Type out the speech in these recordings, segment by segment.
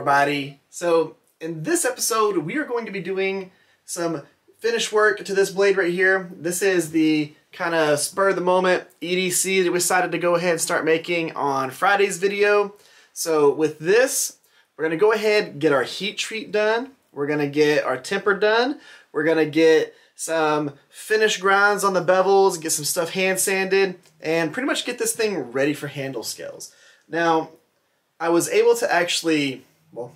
everybody. So in this episode, we are going to be doing some finish work to this blade right here. This is the kind of spur of the moment EDC that we decided to go ahead and start making on Friday's video. So with this, we're going to go ahead get our heat treat done. We're going to get our temper done. We're going to get some finish grinds on the bevels, get some stuff hand sanded, and pretty much get this thing ready for handle scales. Now, I was able to actually, well,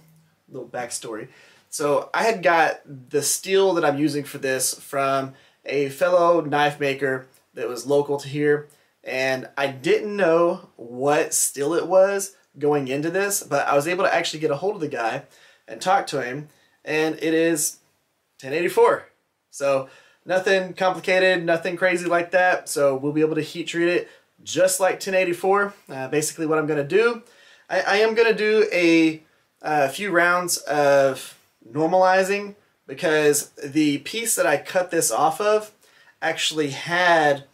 little backstory. So I had got the steel that I'm using for this from a fellow knife maker that was local to here, and I didn't know what steel it was going into this, but I was able to actually get a hold of the guy and talk to him, and it is 1084. So nothing complicated, nothing crazy like that. So we'll be able to heat treat it just like 1084. Uh, basically what I'm going to do, I, I am going to do a, a few rounds of normalizing because the piece that I cut this off of actually had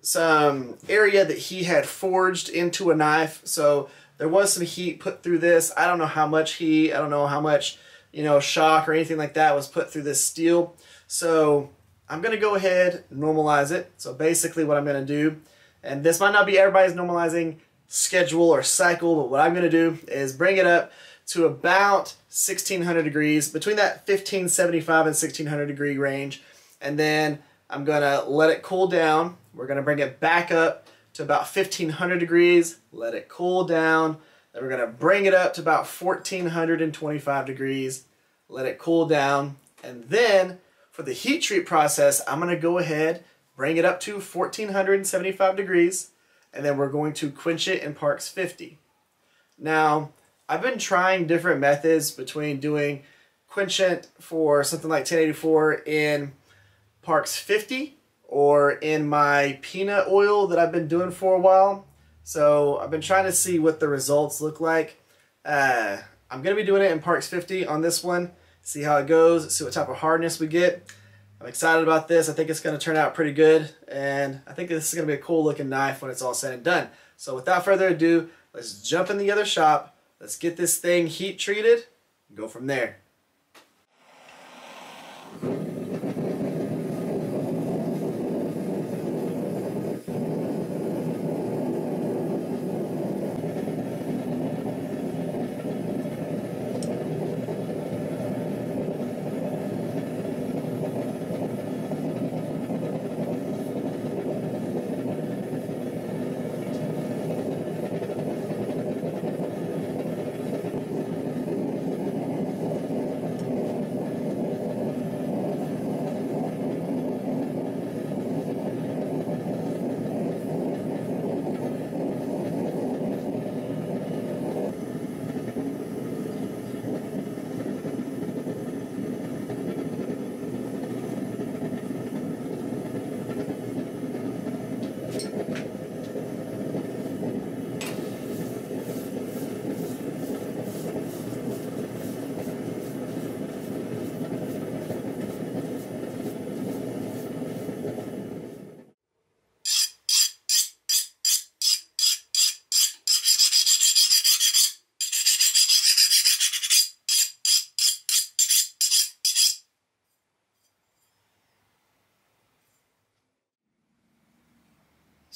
some area that he had forged into a knife. So there was some heat put through this. I don't know how much heat, I don't know how much, you know, shock or anything like that was put through this steel. So I'm going to go ahead normalize it. So basically what I'm going to do, and this might not be everybody's normalizing schedule or cycle, but what I'm going to do is bring it up to about 1600 degrees, between that 1575 and 1600 degree range, and then I'm to let it cool down. We're to bring it back up to about 1500 degrees, let it cool down, then we're to bring it up to about 1425 degrees, let it cool down, and then for the heat treat process, I'm to go ahead, bring it up to 1475 degrees, and then we're going to quench it in Parks 50. Now, I've been trying different methods between doing quenchant for something like 1084 in Parks 50 or in my peanut oil that I've been doing for a while. So I've been trying to see what the results look like. Uh, I'm going to be doing it in Parks 50 on this one see how it goes, see what type of hardness we get. I'm excited about this. I think it's going to turn out pretty good, and I think this is going to be a cool looking knife when it's all said and done. So without further ado, let's jump in the other shop. Let's get this thing heat treated and go from there.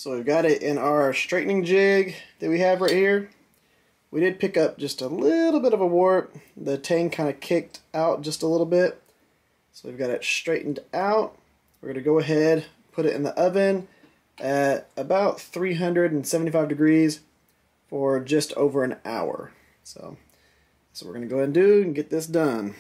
So we've got it in our straightening jig that we have right here. We did pick up just a little bit of a warp. The tang kind of kicked out just a little bit. So we've got it straightened out. We're going to go ahead, put it in the oven at about 375 degrees for just over an hour. So, so we're going to go ahead and do and get this done.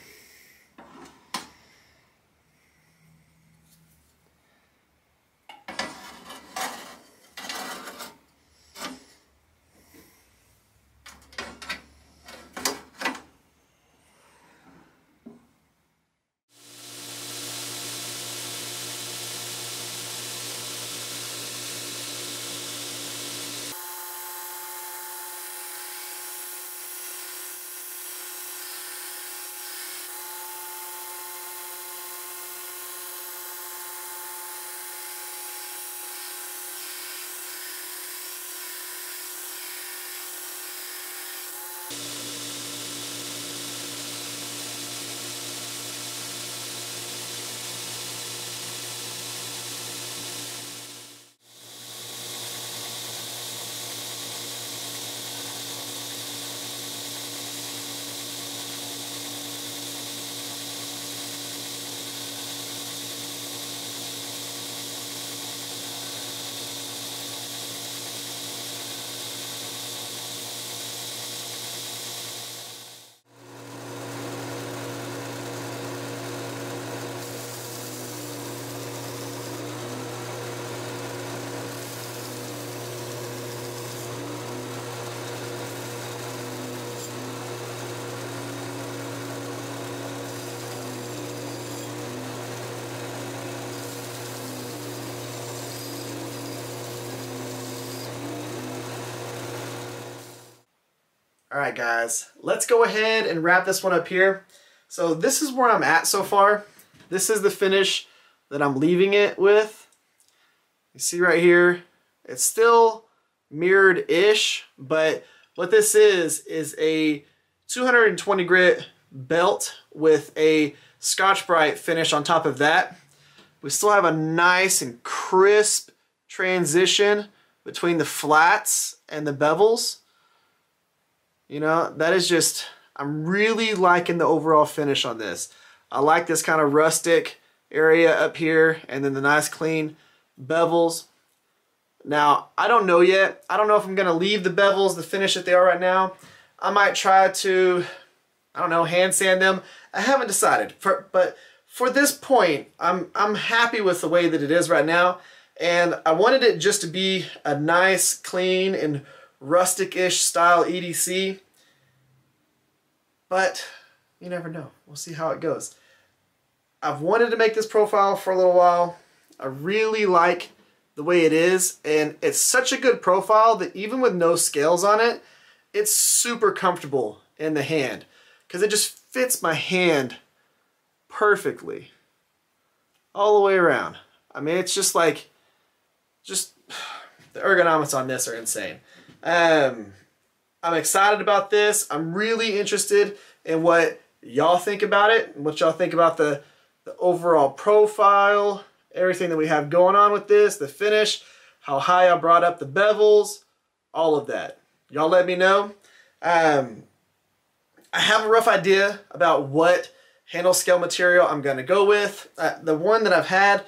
All right, guys, let's go ahead and wrap this one up here. So this is where I'm at so far. This is the finish that I'm leaving it with. You see right here, it's still mirrored-ish, but what this is, is a 220 grit belt with a Scotch-Brite finish on top of that. We still have a nice and crisp transition between the flats and the bevels. You know, that is just, I'm really liking the overall finish on this. I like this kind of rustic area up here and then the nice clean bevels. Now, I don't know yet. I don't know if I'm going to leave the bevels the finish that they are right now. I might try to, I don't know, hand sand them. I haven't decided. For, but for this point, I'm, I'm happy with the way that it is right now. And I wanted it just to be a nice, clean, and rustic-ish style EDC. But you never know. We'll see how it goes. I've wanted to make this profile for a little while. I really like the way it is and it's such a good profile that even with no scales on it, it's super comfortable in the hand because it just fits my hand perfectly all the way around. I mean, it's just like, just the ergonomics on this are insane. Um, I'm excited about this. I'm really interested in what y'all think about it, what y'all think about the the overall profile, everything that we have going on with this, the finish, how high I brought up the bevels, all of that. Y'all let me know. Um, I have a rough idea about what handle scale material I'm going to go with. Uh, the one that I've had,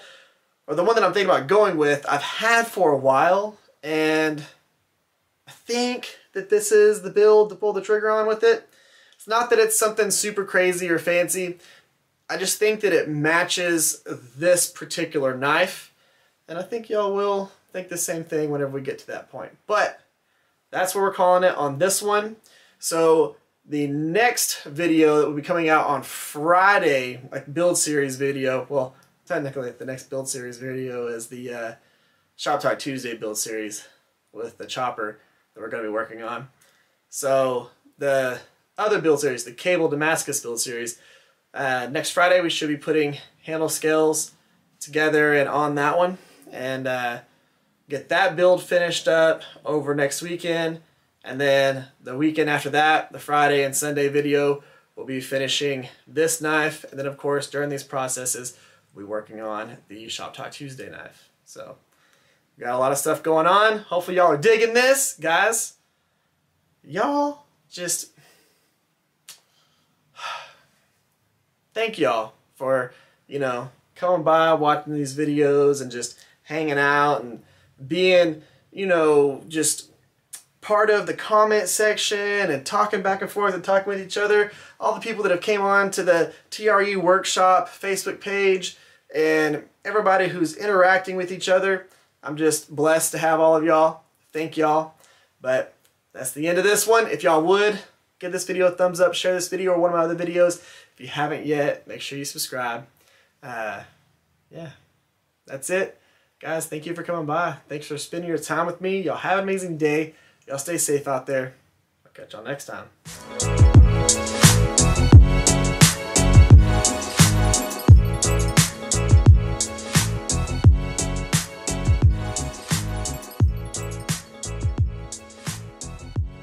or the one that I'm thinking about going with, I've had for a while, and think that this is the build to pull the trigger on with it. It's not that it's something super crazy or fancy. I just think that it matches this particular knife. And I think y'all will think the same thing whenever we get to that point. But that's what we're calling it on this one. So the next video that will be coming out on Friday, like build series video, well, technically the next build series video is the uh, Shop Talk Tuesday build series with the chopper that we're going to be working on. So the other build series, the Cable Damascus build series, uh, next Friday we should be putting handle scales together and on that one. And uh, get that build finished up over next weekend. And then the weekend after that the Friday and Sunday video we'll be finishing this knife. And then of course during these processes we'll be working on the Shop Talk Tuesday knife. So got a lot of stuff going on hopefully y'all are digging this guys y'all just thank y'all for, you know, coming by, watching these videos and just hanging out and being, you know, just part of the comment section and talking back and forth and talking with each other. All the people that have came on to the TRE Workshop Facebook page and everybody who's interacting with each other. I'm just blessed to have all of y'all. Thank y'all. But that's the end of this one. If y'all would, give this video a thumbs up, share this video or one of my other videos. If you haven't yet, make sure you subscribe. Uh, yeah, that's it. Guys, thank you for coming by. Thanks for spending your time with me. Y'all have an amazing day. Y'all stay safe out there. I'll catch y'all next time.